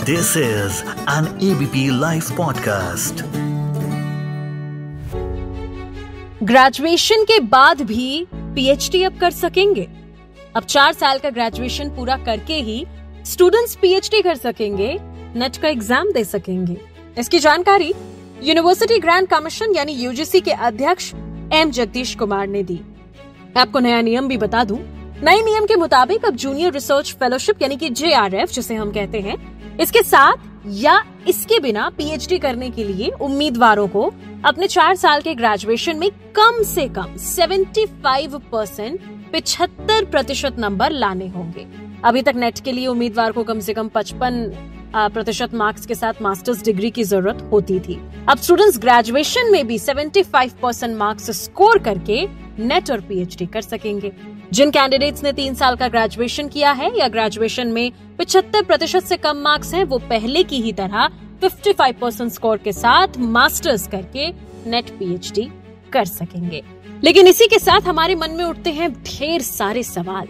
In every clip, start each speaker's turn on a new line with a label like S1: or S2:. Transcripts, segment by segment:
S1: This is an ABP Life podcast.
S2: Graduation के बाद भी पीएचडी अब कर सकेंगे। अब चार साल का ग्रेजुएशन पूरा करके ही स्टूडेंट्स पीएचडी कर सकेंगे नेट का एग्ज़ाम दे सकेंगे। इसकी जानकारी यूनिवर्सिटी ग्रांड कमीशन यानी यूजीसी के अध्यक्ष एम जगदीश कुमार ने दी। आपको नया नियम भी बता दूँ। नए नियम के मुताबिक अब जूनियर रिसर्च फेलोशिप यानी कि जेआरएफ जिसे हम कहते हैं इसके साथ या इसके बिना पीएचडी करने के लिए उम्मीदवारों को अपने चार साल के ग्रेजुएशन में कम से कम 75 परसेंट पिछहत्तर प्रतिशत नंबर लाने होंगे। अभी तक नेट के लिए उम्मीदवार को कम से कम पचपन प्रतिशत मार्क्स के साथ मास्टर्स डिग्री की ज़रूरत होती थी। अब स्टूडेंट्स ग्रेजुएशन में भी 75 परसेंट मार्क्स स्कोर करके नेट और पीएचडी कर सकेंगे। जिन कैंडिडेट्स ने तीन साल का ग्रेजुएशन किया है, या ग्रेजुएशन में पिछहत्तर प्रतिशत ऐसी कम मार्क्स हैं, वो पहले की ही तरह 55 परसेंट स्कोर के साथ मास्टर्स करके नेट पीएचडी कर सकेंगे। लेकिन इसी के साथ हमारे मन में उठते हैं ढेर सारे सवाल।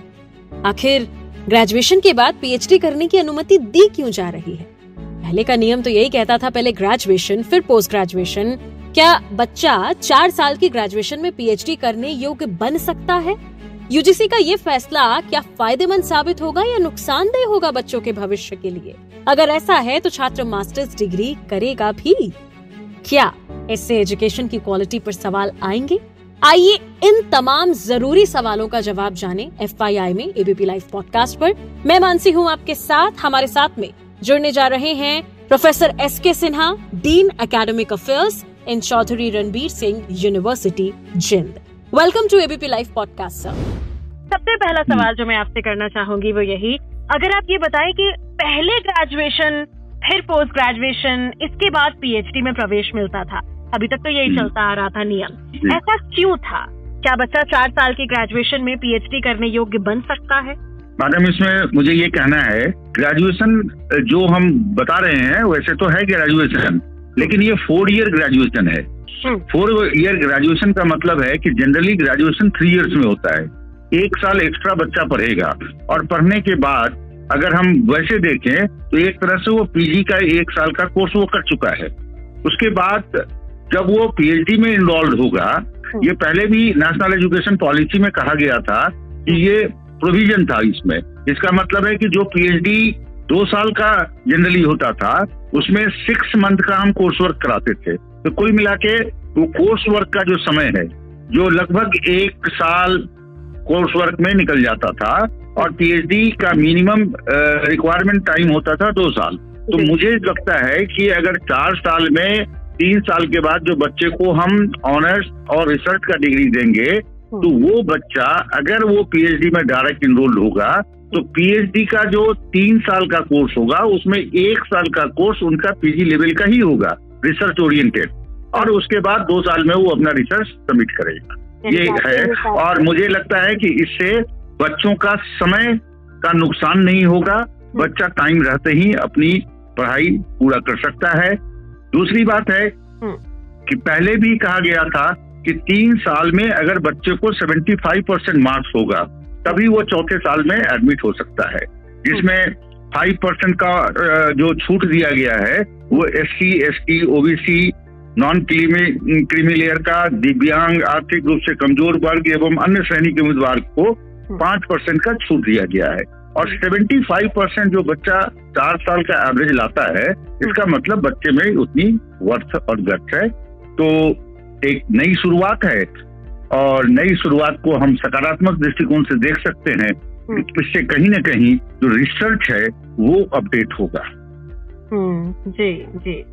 S2: आखिर ग्रेजुएशन के बाद पीएचडी करने की अनुमति दी क्यों जा रही है? पहले का नियम तो यही कहता था, पहले ग्रेजुएशन फिर पोस्ट ग्रेजुएशन क्या बच्चा चार साल की ग्रेजुएशन में पीएचडी करने योग्य बन सकता है? यूजीसी का ये फैसला क्या फ़ायदेमंद साबित होगा या नुकसानदेह होगा बच्चों के भविष्य के लिए? अगर ऐसा है तो छात्र मास्टर्स डिग्री करेगा भी। क्या इससे एजुकेशन की क्वालिटी पर सवाल आएँगे? आइए इन तमाम ज़रूरी सवालों का जवाब जाने एफ़ में एबीपी लाइव पॉडकास्ट पर। मैं मानसी हूँ आपके साथ, हमारे साथ में जुड़ने जा रहे हैं professor S K Sinha, dean academic affairs in Chaudhary Ranbir Singh, university, Jind. Welcome to ABP live podcast sir सबसे पहला सवाल जो मैं आपसे करना चाहूँगी वो यही अगर आप ये बताएँ कि पहले ग्रेजुएशन फिर पोस्ट ग्रेजुएशन इसके बाद पीएचडी में प्रवेश मिलता था अभी तक तो यही चलता आ रहा था नियम। ऐसा क्यों था? क्या बच्चा चार साल की ग्रेजुएशन में पीएचडी करने योग्य बन सकता है?
S3: मैडम इसमें मुझे ये कहना है ग्रेजुएशन जो हम बता रहे हैं वैसे तो है ग्रेजुएशन लेकिन ये फोर ईयर ग्रेजुएशन है। फोर ईयर ग्रेजुएशन का मतलब है कि जनरली ग्रेजुएशन थ्री इयर्स में होता है। एक साल एक्स्ट्रा बच्चा पढ़ेगा और पढ़ने के बाद अगर हम वैसे देखें तो एक तरह से वो पीजी का एक साल का कोर्स वो कर चुका है। उसके बाद जब वो पीएचडी में इन्वॉल्व होगा हम्म। ये पहले भी नेशनल एजुकेशन पॉलिसी में कहा गया था कि ये प्रोविज़न था इसमें। इसका मतलब है कि जो पीएचडी दो साल का जनरली होता था उसमें सिक्स मंथ का हम कोर्स वर्क कराते थे। तो कुल मिला के वो कोर्स वर्क का जो समय है जो लगभग एक साल कोर्स वर्क में निकल जाता था और पीएचडी का मिनिमम रिक्वायरमेंट टाइम होता था दो साल। तो मुझे लगता है कि अगर चार साल में तीन साल के बाद जो बच्चे को हम ऑनर्स और रिसर्च का डिग्री देंगे तो वो बच्चा अगर वो पीएचडी में डायरेक्ट इनरोल्ड होगा तो पीएचडी का जो तीन साल का कोर्स होगा उसमें एक साल का कोर्स उनका पीजी लेवल का ही होगा। रिसर्च ओरिएंटेड और उसके बाद दो साल में वो अपना रिसर्च सबमिट करेगा। ये है। और मुझे लगता है कि इससे बच्चों का समय का नुकसान नहीं होगा। हम्म। बच्चा टाइम रहते ही अपनी पढ़ाई पूरा कर सकता है। दूसरी बात है हम्म। कि पहले भी कहा गया था कि तीन साल में अगर बच्चे को 75 परसेंट मार्क्स होगा तभी वो चौथे साल में एडमिट हो सकता है। जिसमें फाइव परसेंट का जो छूट दिया गया है वो S C S T OBC non creamy layer का दिव्यांग आर्थिक रूप से कमज़ोर वर्ग एवं अन्य श्रेणी के उम्मीदवार को हम्म। पाँच परसेंट का छूट दिया गया है और सेवेंटी फाइव परसेंट जो बच्चा चार साल का एवरेज लाता है इसका हम्म। मतलब बच्चे में उतनी वर्थ और गट है तो एक नई शुरुआत है और नई शुरुआत को हम सकारात्मक दृष्टिकोण से देख सकते हैं हम्म। इससे कहीं ना कहीं जो रिसर्च है वो अपडेट होगा
S2: जी जी।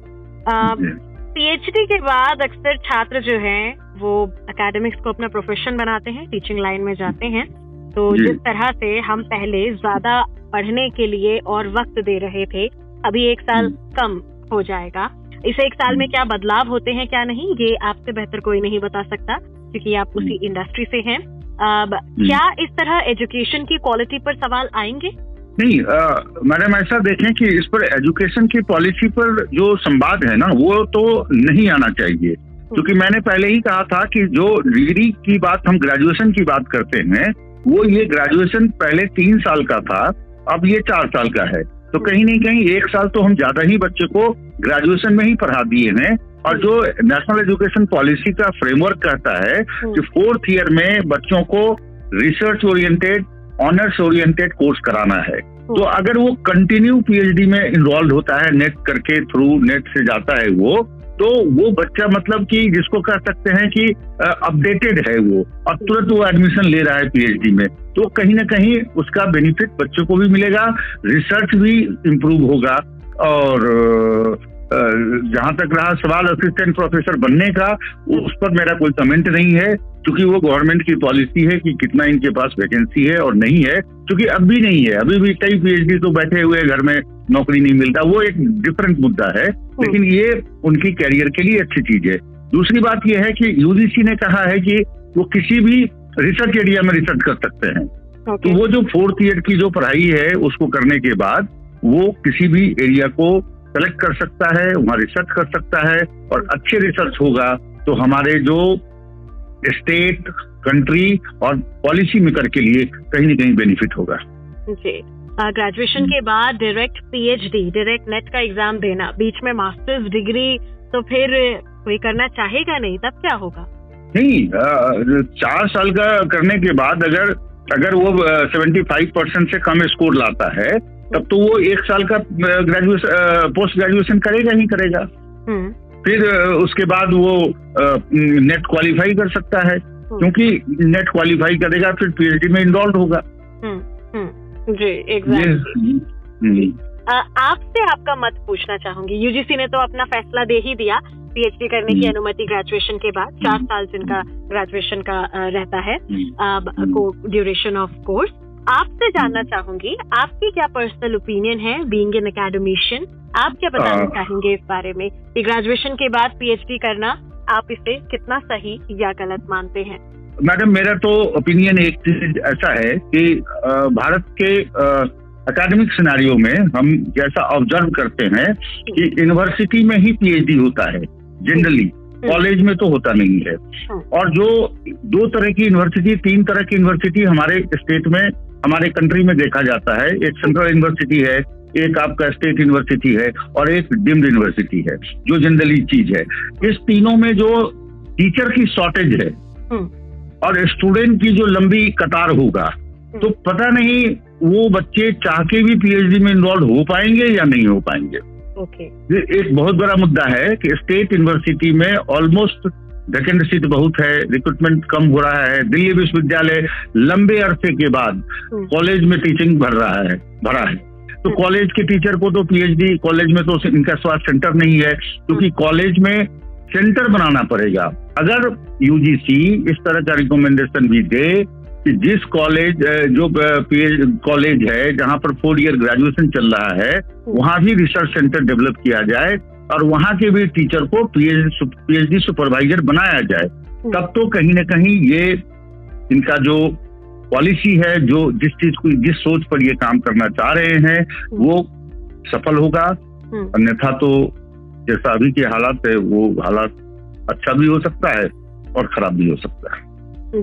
S2: पीएचडी के बाद अक्सर छात्र जो हैं वो एकेडमिक्स को अपना प्रोफेशन बनाते हैं टीचिंग लाइन में जाते हैं। तो जिस तरह से हम पहले ज़्यादा पढ़ने के लिए और वक्त दे रहे थे अभी एक साल हम्म। कम हो जाएगा। इस एक साल में क्या बदलाव होते हैं क्या नहीं ये आपसे बेहतर कोई नहीं बता सकता क्योंकि आप उसी इंडस्ट्री हम्म। से हैं। अब हम्म। क्या इस तरह एजुकेशन की क्वालिटी पर सवाल आएँगे?
S3: नहीं मैडम ऐसा देखें कि इस पर एजुकेशन की पॉलिसी पर जो संवाद है ना वो तो नहीं आना चाहिए। क्योंकि मैंने पहले ही कहा था कि जो डिग्री की बात हम ग्रेजुएशन की बात करते हैं वो ये ग्रेजुएशन पहले तीन साल का था अब ये चार साल का है। तो कहीं नहीं कहीं एक साल तो हम ज़्यादा ही बच्चे को ग्रेजुएशन में ही पढ़ा दिए हैं और जो नेशनल एजुकेशन पॉलिसी का फ्रेमवर्क कहता है कि फोर्थ ईयर में बच्चों को research oriented honours oriented course कराना है। तो अगर वो कंटिन्यू पीएचडी में इन्वॉल्व होता है नेट करके थ्रू नेट से जाता है वो तो वो बच्चा मतलब कि जिसको कह सकते हैं कि अपडेटेड है वो। अब तुरंत वो एडमिशन ले रहा है पीएचडी में। तो कहीं ना कहीं उसका बेनिफिट बच्चों को भी मिलेगा रिसर्च भी इम्प्रूव होगा और जहाँ तक रहा सवाल असिस्टेंट प्रोफेसर बनने का उस पर मेरा कोई कमेंट नहीं है क्योंकि वो गवर्नमेंट की पॉलिसी है कि कितना इनके पास वैकेंसी है और नहीं है क्योंकि अब भी नहीं है। अभी भी कई पीएचडी तो बैठे हुए घर में नौकरी नहीं मिलता वो एक डिफरेंट मुद्दा है हम्म। लेकिन ये उनकी कैरियर के लिए अच्छी चीज़ है। दूसरी बात यह है कि यूजीसी ने कहा है कि वो किसी भी रिसर्च एरिया में रिसर्च कर सकते हैं। तो वो जो फोर्थ ईयर की जो पढ़ाई है उसको करने के बाद वो किसी भी एरिया को सेलेक्ट कर सकता है वहाँ रिसर्च कर सकता है और अच्छे रिसर्च होगा तो हमारे जो स्टेट कंट्री और पॉलिसी मेकर के लिए कहीं ना कहीं बेनिफिट होगा।
S4: जी। ग्रेजुएशन के बाद डायरेक्ट पीएचडी डायरेक्ट नेट का एग्ज़ाम देना बीच में मास्टर्स डिग्री तो फिर कोई करना चाहेगा नहीं तब क्या होगा?
S3: नहीं चार साल का करने के बाद अगर अगर वो सेवेंटी फाइव परसेंट से कम स्कोर लाता है तब तो वो एक साल का ग्रेजुएशन पोस्ट ग्रेजुएशन करेगा ही करेगा। हम्म। फिर उसके बाद वो नेट क्वालिफाई कर सकता है। हम्म। क्योंकि नेट क्वालिफाई करेगा फिर पीएचडी में इन्वॉल्व होगा।
S4: हम्म, जी एग्जैक्टली आपसे आपका मत पूछना चाहूँगी। यूजीसी ने तो अपना फैसला दे ही दिया पीएचडी करने की अनुमति ग्रेजुएशन के बाद। चार साल जिनका ग्रेजुएशन का रहता है। ड्यूरेशन ऑफ़ कोर्स आपसे जानना चाहूँगी आपकी क्या पर्सनल ओपिनियन है बीइंग एन एकेडमिशियन आप क्या बताना चाहेंगे इस बारे में? कि ग्रेजुएशन के बाद पीएचडी करना आप इसे कितना सही या गलत मानते हैं?
S3: मैडम मेरा तो ओपिनियन एक चीज़ ऐसा है कि भारत के अकेडमिक सिनारियों में हम जैसा ऑब्ज़र्व करते हैं कि यूनिवर्सिटी में ही पीएचडी होता है जनरली कॉलेज में तो होता नहीं है। हाँ। और जो दो तरह की यूनिवर्सिटी तीन तरह की यूनिवर्सिटी हमारे स्टेट में हमारे कंट्री में देखा जाता है एक सेंट्रल यूनिवर्सिटी है एक आपका स्टेट यूनिवर्सिटी है और एक डिम्ड यूनिवर्सिटी है जो जनरली चीज़ है इस तीनों में जो टीचर की शॉर्टेज है हम्म। और स्टूडेंट की जो लंबी कतार होगा हम्म। तो पता नहीं वो बच्चे चाह के भी पीएचडी में इन्वॉल्व हो पाएँगे या नहीं हो पाएँगे
S4: ओके
S3: ये एक बहुत बड़ा मुद्दा है कि स्टेट यूनिवर्सिटी में ऑलमोस्ट वैकेंसी तो बहुत है रिक्रूटमेंट कम हो रहा है दिल्ली विश्वविद्यालय लंबे अरसे के बाद कॉलेज हम्म। में टीचिंग भर रहा है भरा है तो कॉलेज हम्म। के टीचर को तो पीएचडी कॉलेज में तो इनका स्वास्थ्य सेंटर नहीं है क्योंकि कॉलेज हम्म। में सेंटर बनाना पड़ेगा अगर यूजीसी इस तरह का रिकमेंडेशन भी दे कि जिस कॉलेज जो कॉलेज है जहाँ पर फोर ईयर ग्रेजुएशन चल रहा है वहाँ भी रिसर्च सेंटर डेवलप किया जाए और वहाँ के भी टीचर को पीएचडी सुपरवाइजर बनाया जाए हम्म। तब तो कहीं ना कहीं ये इनका जो पॉलिसी है जो जिस चीज़ को जिस सोच पर ये काम करना चाह रहे हैं हम्म। वो सफल होगा हम्म। अन्यथा तो जैसा अभी के हालात है वो हालात अच्छा भी हो सकता है और खराब भी हो सकता
S4: है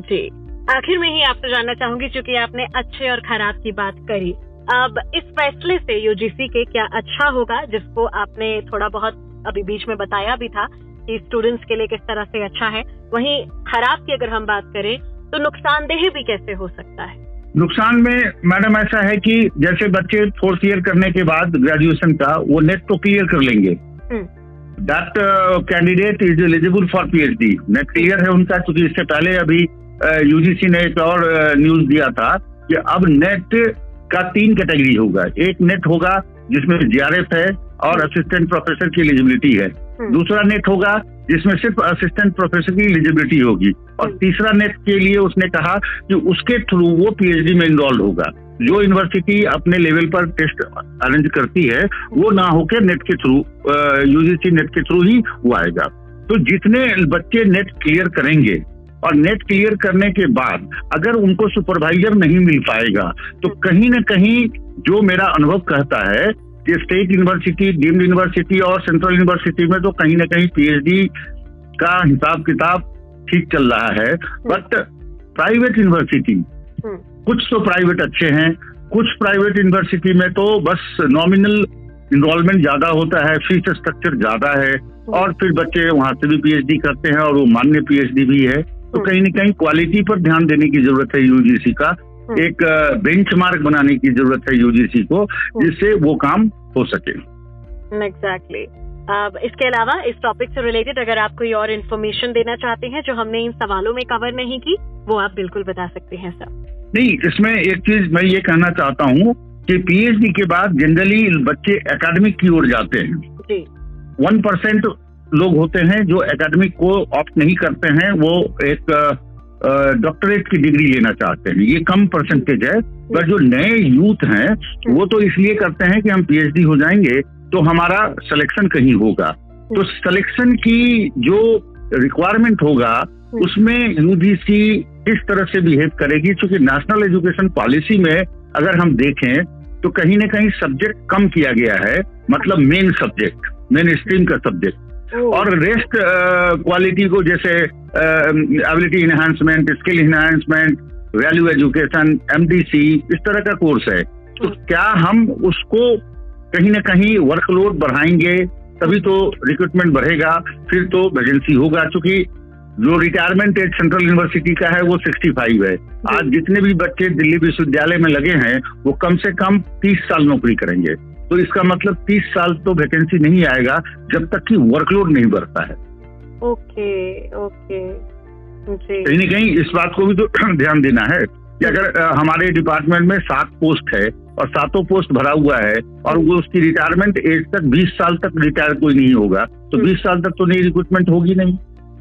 S4: जी आखिर में ही आपसे जानना चाहूँगी क्योंकि आपने अच्छे और खराब की बात करी अब इस फैसले से यूजीसी के क्या अच्छा होगा जिसको आपने थोड़ा बहुत अभी बीच में बताया भी था कि स्टूडेंट्स के लिए किस तरह से अच्छा है। वहीं खराब की अगर हम बात करें तो नुकसानदेह भी कैसे हो सकता है?
S3: नुकसान में मैडम ऐसा है कि जैसे बच्चे फोर्थ ईयर करने के बाद ग्रेजुएशन का वो नेट तो क्लियर कर लेंगे। That candidate is eligible for PhD NET clear है उनका क्योंकि इससे पहले अभी यूजीसी uh, ने एक और न्यूज़ uh, दिया था कि अब नेट का तीन कैटेगरी होगा। एक नेट होगा जिसमें जीआरएफ है और असिस्टेंट प्रोफेसर की एलिजिबिलिटी है हम्म। दूसरा नेट होगा जिसमें सिर्फ़ असिस्टेंट प्रोफेसर की एलिजिबिलिटी होगी और हम्म। तीसरा नेट के लिए उसने कहा कि उसके थ्रू वो पीएचडी में इन्वॉल्व होगा जो यूनिवर्सिटी अपने लेवल पर टेस्ट अरेंज करती है वो ना होकर नेट के थ्रू यूजीसी नेट के थ्रू ही वो आएगा तो जितने बच्चे नेट क्लियर करेंगे और नेट क्लियर करने के बाद अगर उनको सुपरवाइजर नहीं मिल पाएगा तो कहीं ना कहीं जो मेरा अनुभव कहता है कि स्टेट यूनिवर्सिटी डीम्ड यूनिवर्सिटी और सेंट्रल यूनिवर्सिटी में तो कहीं ना कहीं पीएचडी का हिसाब किताब ठीक चल रहा है। बट प्राइवेट यूनिवर्सिटी कुछ तो प्राइवेट अच्छे हैं कुछ प्राइवेट यूनिवर्सिटी में तो बस नॉमिनल इनरोलमेंट ज़्यादा होता है फ़ीस स्ट्रक्चर ज़्यादा है और फिर बच्चे वहाँ से भी पीएचडी करते हैं और वो मान्य पीएचडी भी है। तो कहीं ना कहीं क्वालिटी पर ध्यान देने की ज़रूरत है यूजीसी का। एक बेंचमार्क बनाने की ज़रूरत है यूजीसी को जिससे वो काम हो सके।
S4: Exactly exactly. अब इसके अलावा इस टॉपिक से रिलेटेड अगर आप कोई और इन्फॉर्मेशन देना चाहते हैं जो हमने इन सवालों में कवर नहीं की वो आप बिल्कुल बता सकते हैं सर
S3: नहीं इसमें एक चीज़ मैं ये कहना चाहता हूँ कि पीएचडी के बाद जनरली बच्चे एकेडमिक की ओर जाते हैं। जी। वन परसेंट लोग होते हैं जो एकेडमिक को ऑप्ट नहीं करते हैं, वो एक डॉक्टरेट की डिग्री लेना चाहते हैं। ये कम परसेंटेज है, पर जो नए यूथ हैं, वो तो इसलिए करते हैं कि हम पीएचडी हो जाएँगे तो हमारा सिलेक्शन कहीं होगा। तो सिलेक्शन की जो रिक्वायरमेंट होगा, उसमें यूजीसी किस तरह से बिहेव करेगी, क्योंकि नेशनल एजुकेशन पॉलिसी में अगर हम देखें तो कहीं ना कहीं सब्जेक्ट कम किया गया है मतलब मेन सब्जेक्ट मेन स्ट्रीम का सब्जेक्ट और रेस्ट क्वालिटी को जैसे ability enhancement skill enhancement value education MDC इस तरह का कोर्स है। तो क्या हम उसको कहीं ना कहीं वर्कलोड बढ़ाएँगे तभी तो रिक्रूटमेंट बढ़ेगा फिर तो वैकेंसी होगा क्योंकि जो रिटायरमेंट एज सेंट्रल यूनिवर्सिटी का है वो 65 है। आज जितने भी बच्चे दिल्ली विश्वविद्यालय में लगे हैं वो कम से कम 30 साल नौकरी करेंगे। तो इसका मतलब 30 साल तो वैकेंसी नहीं आएगा जब तक कि वर्कलोड नहीं बढ़ता है।
S4: Okay okay.
S3: कहीं ना कहीं इस बात को भी तो ध्यान देना है कि अगर हमारे डिपार्टमेंट में सात पोस्ट है और सातों पोस्ट भरा हुआ है और वो उसकी रिटायरमेंट एज तक 20 साल तक रिटायर कोई नहीं होगा तो 20 साल तक तो नई रिक्रूटमेंट होगी नहीं।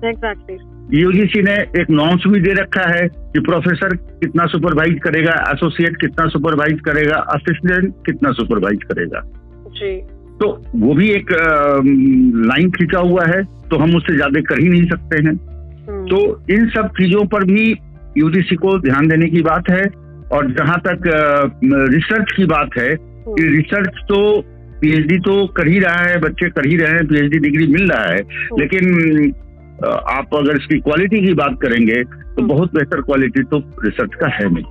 S4: एग्जैक्टली
S3: यूजीसी ने एक नॉर्म्स भी दे रखा है कि प्रोफेसर कितना सुपरवाइज करेगा एसोसिएट कितना सुपरवाइज करेगा असिस्टेंट कितना सुपरवाइज करेगा
S4: जी
S3: तो वो भी एक लाइन खींचा हुआ है तो हम उससे ज़्यादा कर ही नहीं सकते हैं हम्म। तो इन सब चीज़ों पर भी यूजीसी को ध्यान देने की बात है और जहाँ तक रिसर्च की बात है हम्म। कि रिसर्च तो पीएचडी तो कर ही रहा है बच्चे कर ही रहे हैं पीएचडी डिग्री मिल रहा है हम्म। लेकिन आप अगर इसकी क्वालिटी की बात करेंगे तो हम्म। बहुत बेहतर क्वालिटी तो रिसर्च का है नहीं।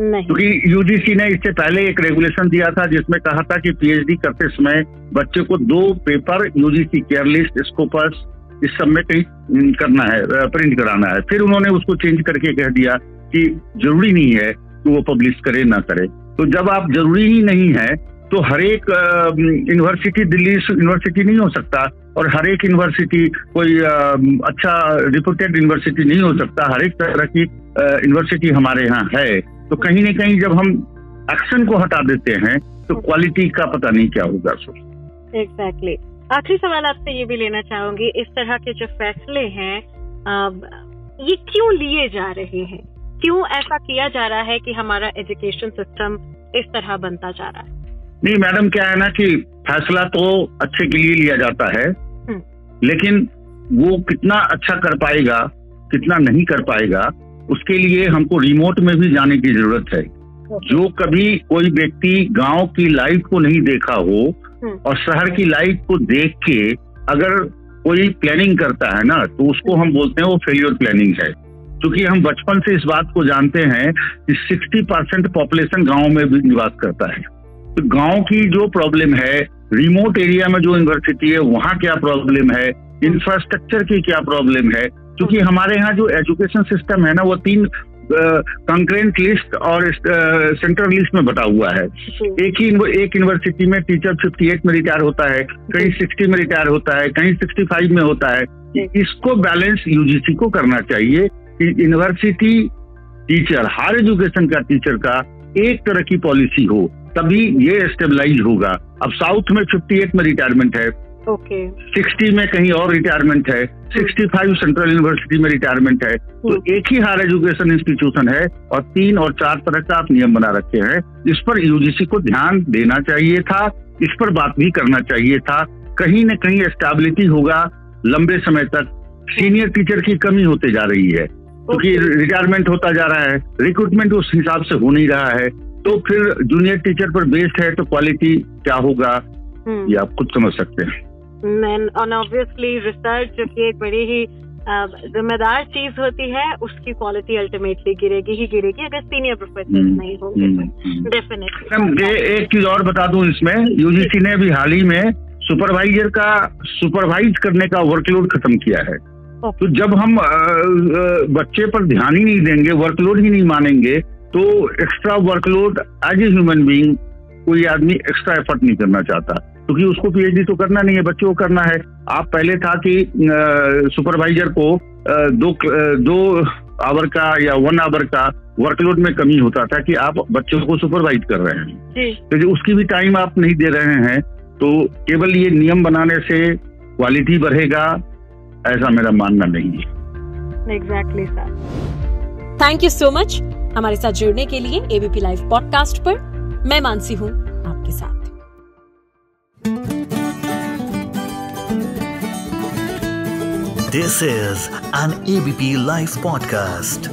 S3: क्योंकि यूजीसी ने इससे पहले एक रेगुलेशन दिया था जिसमें कहा था कि पीएचडी करते समय बच्चे को दो paper UGC care list Scopus इस सब में कहीं करना है प्रिंट कराना है। फिर उन्होंने उसको चेंज करके कह दिया कि ज़रूरी नहीं है कि वो पब्लिश करे ना करे। तो जब आप ज़रूरी ही नहीं है तो हर एक यूनिवर्सिटी दिल्ली यूनिवर्सिटी नहीं हो सकता। और हर एक यूनिवर्सिटी कोई अच्छा रिपोर्टेड यूनिवर्सिटी नहीं हो सकता। हर एक तरह की यूनिवर्सिटी हमारे यहाँ है। तो कहीं ना कहीं जब हम एक्शन को हटा देते हैं तो क्वालिटी का पता नहीं क्या होगा
S4: एग्जैक्टली आखिरी सवाल आपसे ये भी लेना चाहूँगी इस तरह के जो फैसले हैं ये क्यों लिए जा रहे हैं? क्यों ऐसा किया जा रहा है कि हमारा एजुकेशन सिस्टम इस तरह बनता जा रहा है?
S3: नहीं मैडम क्या है ना कि फैसला तो अच्छे के लिए लिया जाता है। लेकिन वो कितना अच्छा कर पाएगा कितना नहीं कर पाएगा उसके लिए हमको रिमोट में भी जाने की ज़रूरत है। जो कभी कोई व्यक्ति गाँव की लाइफ को नहीं देखा हो हम्म। और शहर की लाइफ को देख के अगर कोई प्लानिंग करता है ना तो उसको हम बोलते हैं वो फेलियर प्लानिंग है। क्योंकि हम बचपन से इस बात को जानते हैं कि 60 परसेंट पॉपुलेशन गाँव में भी निवास करता है। तो गाँव की जो प्रॉब्लम है रिमोट एरिया में जो यूनिवर्सिटी है वहाँ क्या प्रॉब्लम है? इंफ्रास्ट्रक्चर की क्या प्रॉब्लम है? क्योंकि हमारे यहाँ जो एजुकेशन सिस्टम है ना वो तीन कंकरेंट लिस्ट और सेंट्रल लिस्ट में बटा हुआ है। एक ही एक यूनिवर्सिटी में टीचर 58 में रिटायर होता है कहीं 60 में रिटायर होता है कहीं 65 में होता है। इसको बैलेंस यूजीसी को करना चाहिए। कि यूनिवर्सिटी टीचर हायर एजुकेशन का टीचर का एक तरह की पॉलिसी हो तभी ये स्टेबलाइज होगा। अब साउथ में 58 में रिटायरमेंट है।
S4: ओके
S3: सिक्सटी में कहीं और रिटायरमेंट है। सिक्सटी फाइव सेंट्रल यूनिवर्सिटी में रिटायरमेंट है। तो हम्म। एक ही हायर एजुकेशन इंस्टीट्यूशन है और तीन और चार तरह का आप नियम बना रखे हैं। इस पर यूजीसी को ध्यान देना चाहिए था। इस पर बात भी करना चाहिए था। कहीं न कहीं स्टेबिलिटी होगा। लंबे समय तक सीनियर टीचर की कमी होते जा रही है। क्योंकि रिटायरमेंट होता जा रहा है रिक्रूटमेंट उस हिसाब से हो नहीं रहा है तो फिर जूनियर टीचर पर बेस्ड है तो क्वालिटी क्या होगा हम्म। ये आप खुद समझ सकते हैं।
S4: ऑब्वियसली रिसर्च जो कि एक बड़ी ही जिम्मेदार चीज़ होती है उसकी क्वालिटी अल्टीमेटली गिरेगी ही गिरेगी अगर सीनियर प्रोफेसर नहीं होंगे डेफिनेटली
S3: एक चीज़ और बता दूँ इसमें यूजीसी ने अभी हाल ही में सुपरवाइजर का सुपरवाइज करने का वर्कलोड खत्म किया है। तो जब हम बच्चे पर ध्यान ही नहीं देंगे वर्कलोड ही नहीं मानेंगे तो extra workload as a human being कोई आदमी एक्स्ट्रा एफर्ट नहीं करना चाहता। क्योंकि तो उसको पीएचडी तो करना नहीं है बच्चों को करना है। आप पहले था कि सुपरवाइजर को दो दो आवर का या वन आवर का वर्कलोड में कमी होता था कि आप बच्चों को सुपरवाइज कर रहे हैं। तो उसकी भी टाइम आप नहीं दे रहे हैं तो केवल ये नियम बनाने से क्वालिटी बढ़ेगा ऐसा मेरा मानना नहीं है।
S4: Exactly sir
S2: thank you so much हमारे साथ जुड़ने के लिए एबीपी लाइव पॉडकास्ट पर मैं मानसी हूँ आपके साथ।
S1: This is an ABP live podcast